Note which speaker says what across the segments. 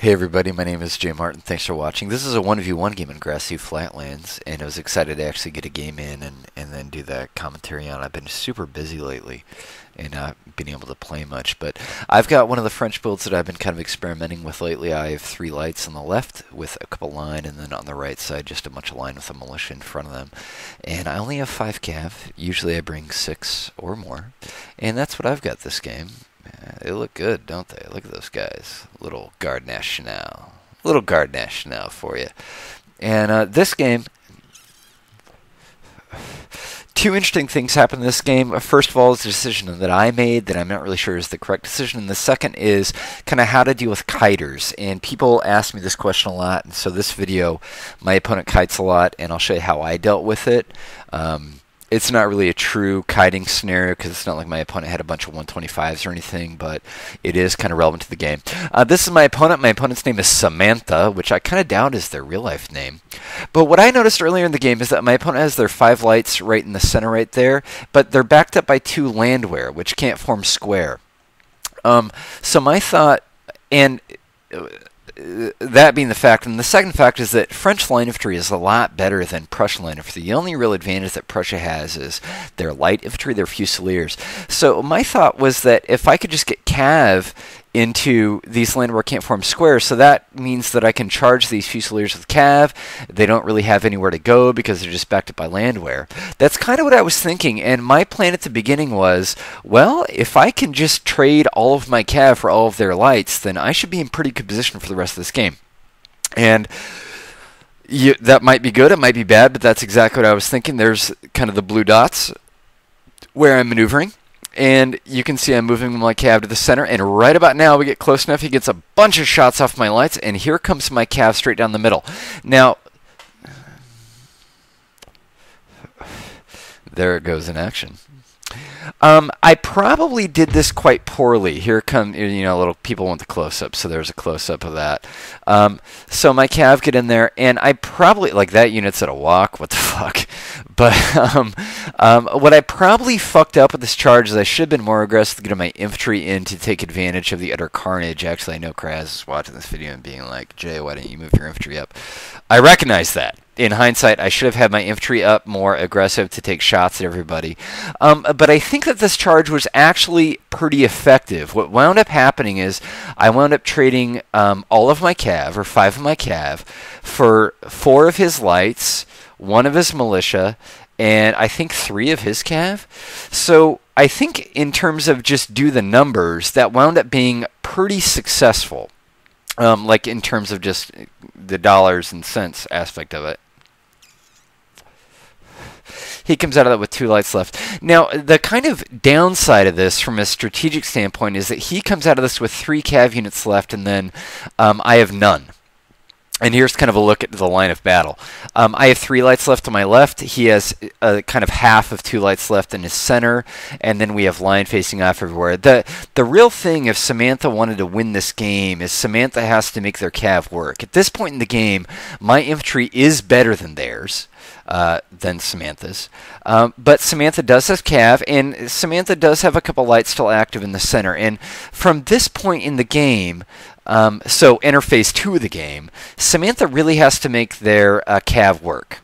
Speaker 1: Hey everybody, my name is Jay Martin. Thanks for watching. This is a 1v1 game in Grassy Flatlands, and I was excited to actually get a game in and, and then do that commentary on. I've been super busy lately and not been able to play much, but I've got one of the French builds that I've been kind of experimenting with lately. I have three lights on the left with a couple line, and then on the right side just a bunch of line with a militia in front of them. And I only have five cav. Usually I bring six or more, and that's what I've got this game. They look good, don't they? Look at those guys. Little Garde Nationale. Little Garde Nationale for you. And uh, this game, two interesting things happen in this game. First of all, is a decision that I made that I'm not really sure is the correct decision. And the second is kind of how to deal with kiters. And people ask me this question a lot. And so this video, my opponent kites a lot, and I'll show you how I dealt with it. Um, it's not really a true kiting scenario because it's not like my opponent had a bunch of 125s or anything, but it is kind of relevant to the game. Uh, this is my opponent. My opponent's name is Samantha, which I kind of doubt is their real life name. But what I noticed earlier in the game is that my opponent has their five lights right in the center right there, but they're backed up by two landwehr, which can't form square. Um, so my thought, and uh, that being the fact, and the second fact is that French line infantry is a lot better than Prussian line infantry. The only real advantage that Prussia has is their light infantry, their fusiliers. So my thought was that if I could just get Cav into these landwehr can't form squares. So that means that I can charge these Fusiliers with Cav. They don't really have anywhere to go because they're just backed up by landwehr. That's kind of what I was thinking. And my plan at the beginning was, well, if I can just trade all of my Cav for all of their lights, then I should be in pretty good position for the rest of this game. And you, that might be good, it might be bad, but that's exactly what I was thinking. There's kind of the blue dots where I'm maneuvering and you can see I'm moving my cav to the center, and right about now we get close enough, he gets a bunch of shots off my lights, and here comes my cav straight down the middle. Now, there it goes in action. Um, I probably did this quite poorly. Here come, you know, little people want the close up, so there's a close up of that. Um, so my cav get in there, and I probably, like that unit's at a walk, what the fuck? But um, um, what I probably fucked up with this charge is I should have been more aggressive to get my infantry in to take advantage of the utter carnage. Actually, I know Kraz is watching this video and being like, Jay, why didn't you move your infantry up? I recognize that in hindsight, I should have had my infantry up more aggressive to take shots at everybody. Um, but I think that this charge was actually pretty effective. What wound up happening is I wound up trading um, all of my cav, or five of my cav, for four of his lights, one of his militia, and I think three of his cav. So I think in terms of just do the numbers, that wound up being pretty successful. Um, like in terms of just the dollars and cents aspect of it. He comes out of that with two lights left. Now, the kind of downside of this from a strategic standpoint is that he comes out of this with three cav units left, and then um, I have none. And here's kind of a look at the line of battle. Um, I have three lights left to my left. He has a kind of half of two lights left in his center, and then we have line facing off everywhere. The the real thing, if Samantha wanted to win this game, is Samantha has to make their cav work. At this point in the game, my infantry is better than theirs. Uh, than Samantha's. Um, but Samantha does have Cav, and Samantha does have a couple lights still active in the center. And from this point in the game, um, so interface two of the game, Samantha really has to make their uh, Cav work.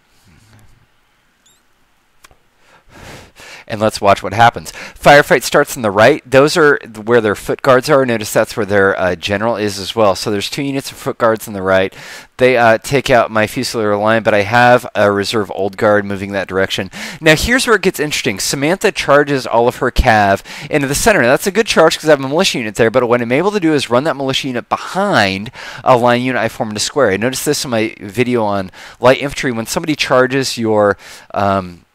Speaker 1: and let's watch what happens. Firefight starts on the right. Those are where their foot guards are. Notice that's where their uh, general is as well. So there's two units of foot guards on the right. They uh, take out my Fusilier line, but I have a reserve old guard moving that direction. Now here's where it gets interesting. Samantha charges all of her cav into the center. Now that's a good charge because I have a militia unit there, but what I'm able to do is run that militia unit behind a line unit I formed a square. I noticed this in my video on light infantry. When somebody charges your um,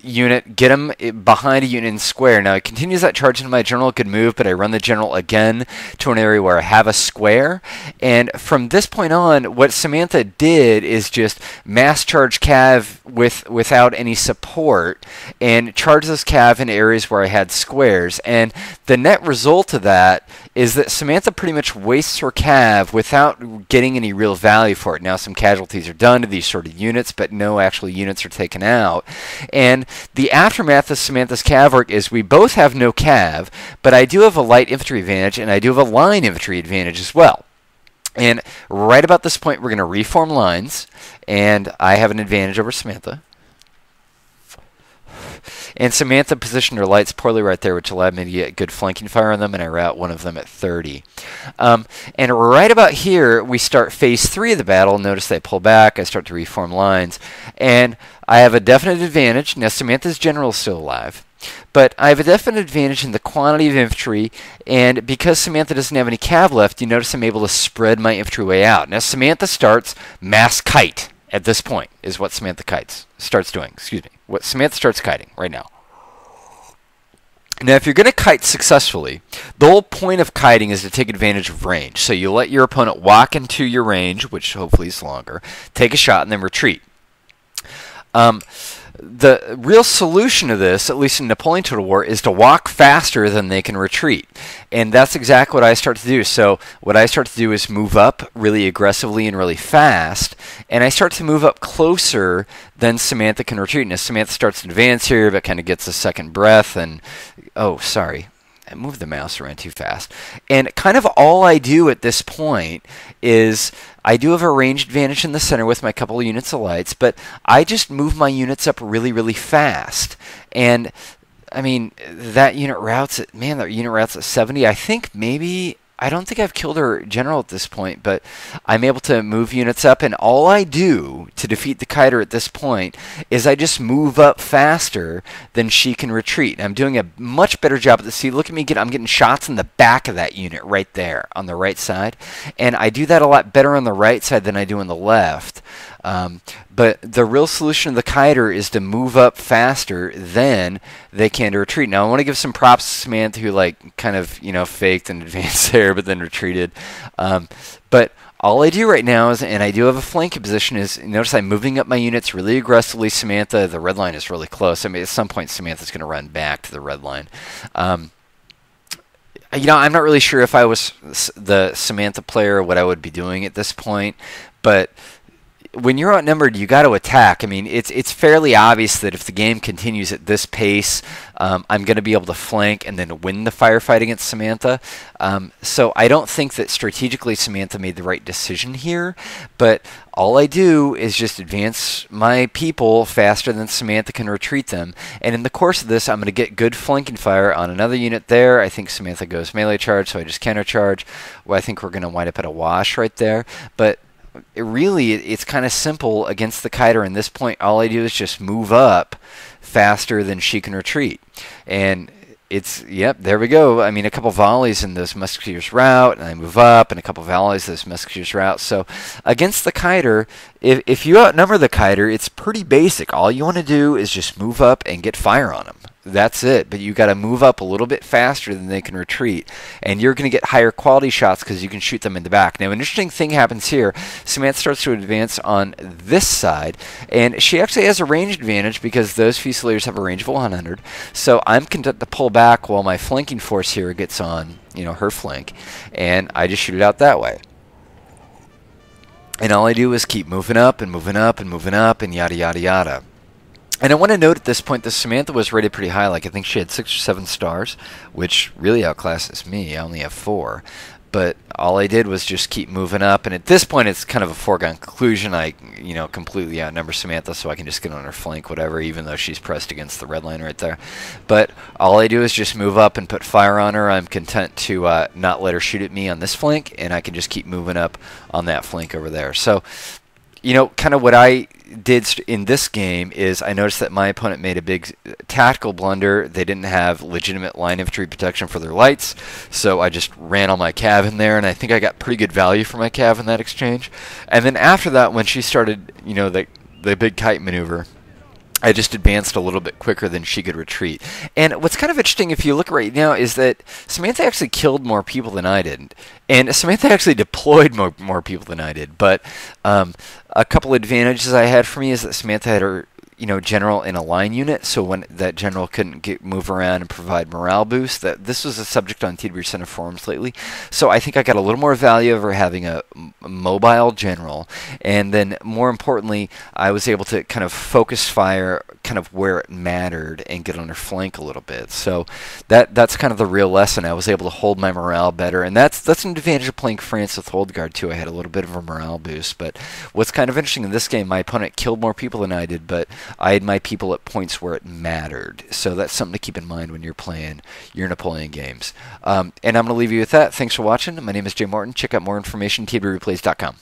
Speaker 1: unit, get him behind a unit in square. Now it continues that charge into my general, good move, but I run the general again to an area where I have a square. And from this point on, what Samantha did is just mass charge Cav with without any support and charge this Cav in areas where I had squares. And the net result of that is that Samantha pretty much wastes her Cav without getting any real value for it. Now some casualties are done to these sort of units, but no actual units are taken out. And and the aftermath of Samantha's cav work is we both have no cav, but I do have a light infantry advantage and I do have a line infantry advantage as well. And right about this point, we're going to reform lines, and I have an advantage over Samantha. And Samantha positioned her lights poorly right there, which allowed me to get good flanking fire on them, and I route one of them at 30. Um, and right about here, we start phase three of the battle. Notice they pull back. I start to reform lines. And I have a definite advantage. Now, Samantha's general is still alive. But I have a definite advantage in the quantity of infantry, and because Samantha doesn't have any cav left, you notice I'm able to spread my infantry way out. Now, Samantha starts mass kite at this point, is what Samantha kites starts doing. Excuse me. What Samantha starts kiting right now. Now, if you're going to kite successfully, the whole point of kiting is to take advantage of range. So you let your opponent walk into your range, which hopefully is longer, take a shot, and then retreat. Um, the real solution to this, at least in Napoleon Total War, is to walk faster than they can retreat. And that's exactly what I start to do. So, what I start to do is move up really aggressively and really fast, and I start to move up closer than Samantha can retreat. And as Samantha starts to advance here, but kind of gets a second breath, and oh, sorry, I moved the mouse around too fast. And kind of all I do at this point is I do have a range advantage in the center with my couple of units of lights, but I just move my units up really, really fast. And I mean, that unit routes at, man, that unit routes at 70. I think maybe I don't think I've killed her general at this point, but I'm able to move units up, and all I do to defeat the kiter at this point is I just move up faster than she can retreat. I'm doing a much better job at the See, look at me get I'm getting shots in the back of that unit right there on the right side, and I do that a lot better on the right side than I do on the left. Um, but the real solution of the kiter is to move up faster than they can to retreat. Now I want to give some props to Samantha who like kind of you know faked and advanced there, but then retreated. Um, but all I do right now is, and I do have a flanking position, is notice I'm moving up my units really aggressively. Samantha, the red line is really close. I mean, at some point Samantha's going to run back to the red line. Um, you know, I'm not really sure if I was the Samantha player, what I would be doing at this point, but when you're outnumbered, you got to attack. I mean, it's it's fairly obvious that if the game continues at this pace, um, I'm going to be able to flank and then win the firefight against Samantha. Um, so I don't think that strategically Samantha made the right decision here. But all I do is just advance my people faster than Samantha can retreat them. And in the course of this, I'm going to get good flanking fire on another unit there. I think Samantha goes melee charge, so I just counter charge. Well, I think we're going to wind up at a wash right there. But it really it's kind of simple against the kiter. in this point, all I do is just move up faster than she can retreat. And it's yep, there we go. I mean, a couple volleys in this musketeer's route, and I move up, and a couple volleys in this musketeer's route. So against the kiter, if if you outnumber the kiter, it's pretty basic. All you want to do is just move up and get fire on them. That's it. But you got to move up a little bit faster than they can retreat. And you're going to get higher quality shots because you can shoot them in the back. Now, an interesting thing happens here. Samantha starts to advance on this side. And she actually has a range advantage because those Fusiliers have a range of 100. So I'm content to pull back while my flanking force here gets on, you know, her flank. And I just shoot it out that way. And all I do is keep moving up and moving up and moving up and yada, yada, yada. And I want to note at this point that Samantha was rated pretty high. Like I think she had six or seven stars, which really outclasses me. I only have four. But all I did was just keep moving up, and at this point, it's kind of a foregone conclusion. I, you know, completely outnumber Samantha, so I can just get on her flank, whatever. Even though she's pressed against the red line right there, but all I do is just move up and put fire on her. I'm content to uh, not let her shoot at me on this flank, and I can just keep moving up on that flank over there. So, you know, kind of what I did in this game is I noticed that my opponent made a big uh, tactical blunder. They didn't have legitimate line infantry protection for their lights, so I just ran all my cav in there, and I think I got pretty good value for my cav in that exchange. And then after that, when she started, you know, the the big kite maneuver, I just advanced a little bit quicker than she could retreat. And what's kind of interesting, if you look right now, is that Samantha actually killed more people than I did. And Samantha actually deployed more, more people than I did. But um, a couple advantages I had for me is that Samantha had her you know, general in a line unit, so when that general couldn't get move around and provide morale boost, that this was a subject on TW Center forums lately. So I think I got a little more value over having a, mobile general, and then more importantly, I was able to kind of focus fire kind of where it mattered and get on their flank a little bit. So that that's kind of the real lesson. I was able to hold my morale better, and that's that's an advantage of playing France with Old Guard too. I had a little bit of a morale boost, but what's kind of interesting in this game, my opponent killed more people than I did, but I had my people at points where it mattered. So that's something to keep in mind when you're playing your Napoleon games. Um, and I'm going to leave you with that. Thanks for watching. My name is Jay Martin. Check out more information, twreplays.com.